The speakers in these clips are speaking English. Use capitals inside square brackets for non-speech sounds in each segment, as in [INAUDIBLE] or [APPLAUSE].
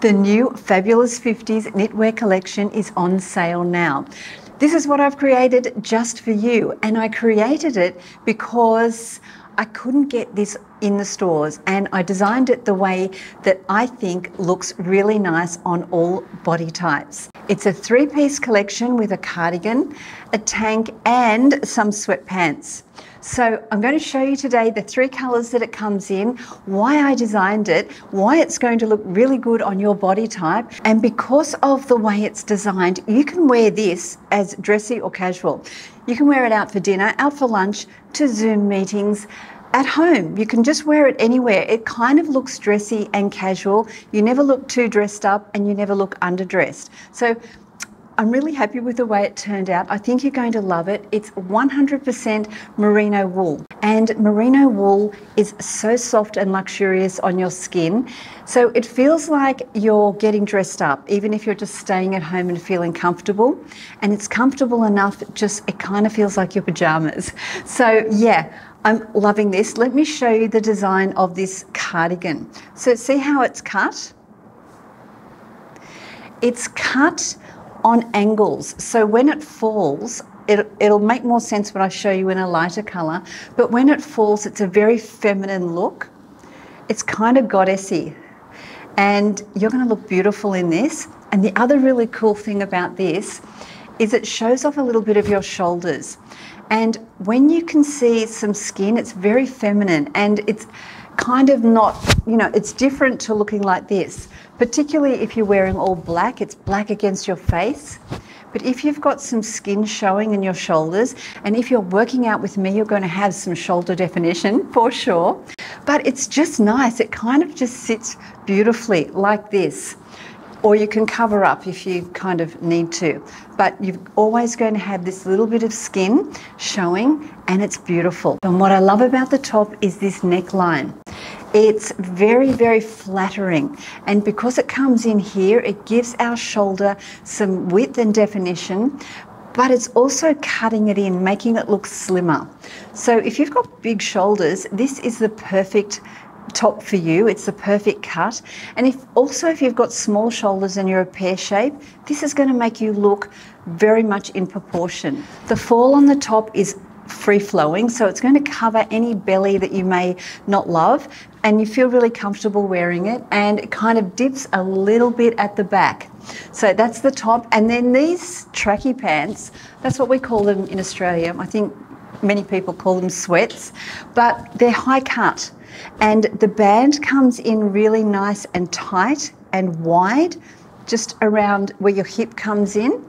The new Fabulous 50s knitwear collection is on sale now. This is what I've created just for you, and I created it because I couldn't get this in the stores and I designed it the way that I think looks really nice on all body types. It's a three piece collection with a cardigan, a tank and some sweatpants. So I'm going to show you today the three colours that it comes in, why I designed it, why it's going to look really good on your body type, and because of the way it's designed, you can wear this as dressy or casual. You can wear it out for dinner, out for lunch, to Zoom meetings, at home. You can just wear it anywhere. It kind of looks dressy and casual. You never look too dressed up and you never look underdressed. So I'm really happy with the way it turned out. I think you're going to love it. It's 100% merino wool, and merino wool is so soft and luxurious on your skin. So it feels like you're getting dressed up, even if you're just staying at home and feeling comfortable. And it's comfortable enough, just it kind of feels like your pajamas. So, yeah. I'm loving this. Let me show you the design of this cardigan. So see how it's cut? It's cut on angles. So when it falls, it, it'll make more sense when I show you in a lighter colour. But when it falls, it's a very feminine look. It's kind of goddessy. And you're going to look beautiful in this. And the other really cool thing about this is it shows off a little bit of your shoulders. And when you can see some skin, it's very feminine and it's kind of not, you know, it's different to looking like this. Particularly if you're wearing all black, it's black against your face. But if you've got some skin showing in your shoulders, and if you're working out with me, you're going to have some shoulder definition [LAUGHS] for sure. But it's just nice. It kind of just sits beautifully like this or you can cover up if you kind of need to. But you're always going to have this little bit of skin showing and it's beautiful. And what I love about the top is this neckline. It's very, very flattering. And because it comes in here, it gives our shoulder some width and definition, but it's also cutting it in, making it look slimmer. So if you've got big shoulders, this is the perfect top for you. It's the perfect cut. And if also if you've got small shoulders and you're a pear shape, this is going to make you look very much in proportion. The fall on the top is free flowing, so it's going to cover any belly that you may not love, and you feel really comfortable wearing it, and it kind of dips a little bit at the back. So that's the top, and then these tracky pants, that's what we call them in Australia. I think many people call them sweats, but they're high cut. And the band comes in really nice and tight and wide, just around where your hip comes in.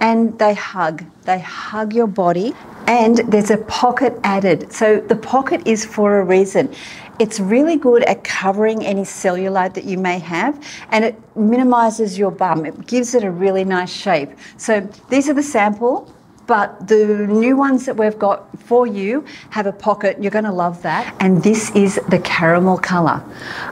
And they hug, they hug your body. And there's a pocket added. So the pocket is for a reason. It's really good at covering any cellulite that you may have and it minimizes your bum. It gives it a really nice shape. So these are the sample but the new ones that we've got for you have a pocket. You're going to love that. And this is the caramel colour.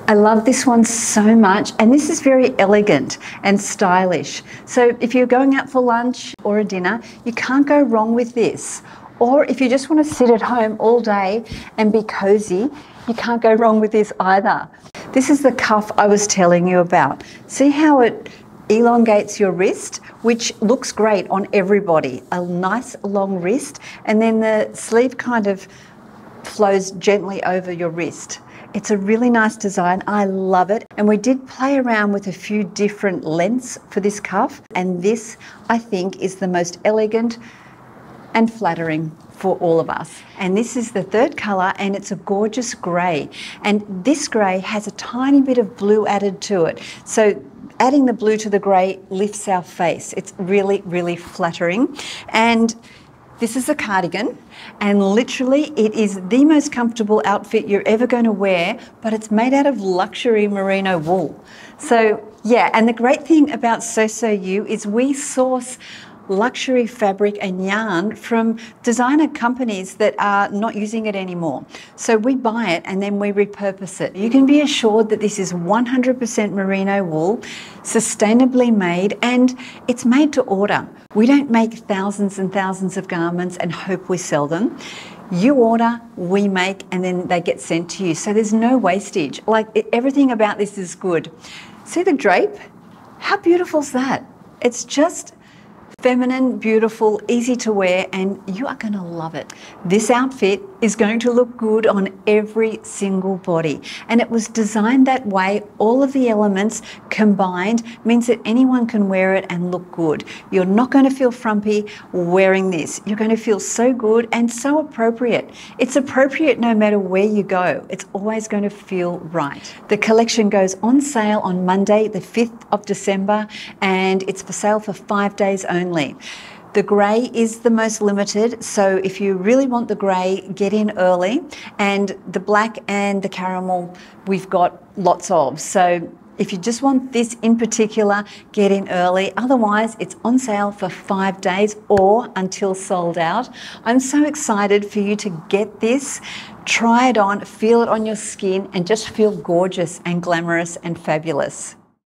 I love this one so much. And this is very elegant and stylish. So if you're going out for lunch or a dinner, you can't go wrong with this. Or if you just want to sit at home all day and be cozy, you can't go wrong with this either. This is the cuff I was telling you about. See how it elongates your wrist, which looks great on everybody. A nice long wrist, and then the sleeve kind of flows gently over your wrist. It's a really nice design. I love it. And we did play around with a few different lengths for this cuff. And this, I think, is the most elegant and flattering for all of us. And this is the third colour and it's a gorgeous grey. And this grey has a tiny bit of blue added to it. So adding the blue to the grey lifts our face. It's really, really flattering. And this is a cardigan, and literally, it is the most comfortable outfit you're ever going to wear, but it's made out of luxury merino wool. So, yeah, and the great thing about Sew Sew You is we source luxury fabric and yarn from designer companies that are not using it anymore. So we buy it and then we repurpose it. You can be assured that this is 100% merino wool, sustainably made, and it's made to order. We don't make thousands and thousands of garments and hope we sell them. You order, we make, and then they get sent to you. So there's no wastage. Like everything about this is good. See the drape? How beautiful is that? It's just feminine, beautiful, easy to wear, and you are going to love it. This outfit is going to look good on every single body, and it was designed that way. All of the elements combined means that anyone can wear it and look good. You're not going to feel frumpy wearing this. You're going to feel so good and so appropriate. It's appropriate no matter where you go. It's always going to feel right. The collection goes on sale on Monday, the 5th of December, and it's for sale for five days only. The grey is the most limited, so if you really want the grey, get in early. And the black and the caramel, we've got lots of. So if you just want this in particular, get in early. Otherwise, it's on sale for five days or until sold out. I'm so excited for you to get this. Try it on, feel it on your skin, and just feel gorgeous and glamorous and fabulous.